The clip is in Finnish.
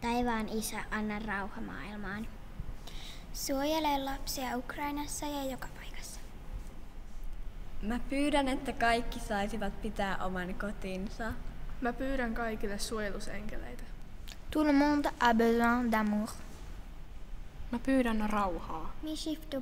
Taivaan isä, anna rauha maailmaan. Suojele lapsia Ukrainassa ja joka paikassa. Mä pyydän, että kaikki saisivat pitää oman kotinsa. Mä pyydän kaikille suojelusenkeleitä. Tout le monde a besoin d'amour. Mä pyydän rauhaa. Mi shiftu.